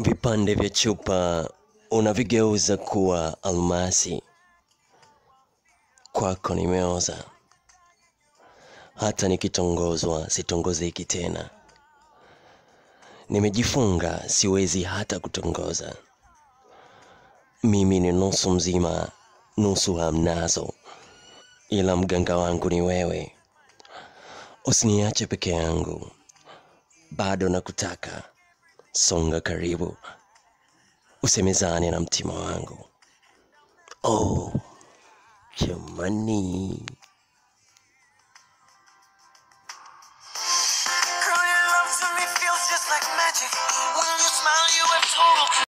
Vipande vya chupa unavigeuza kuwa almasi. Kwako nimeoza, hata nikitongozwa sitongozeki tena. Nimejifunga, siwezi hata kutongoza. Mimi ni nusu mzima, nusu hamnazo, ila mganga wangu ni wewe. Usiniache peke yangu, bado nakutaka songa karibu, usemezane na mtima wangu. Oh, jamani. Girl, your love me feels just like magic.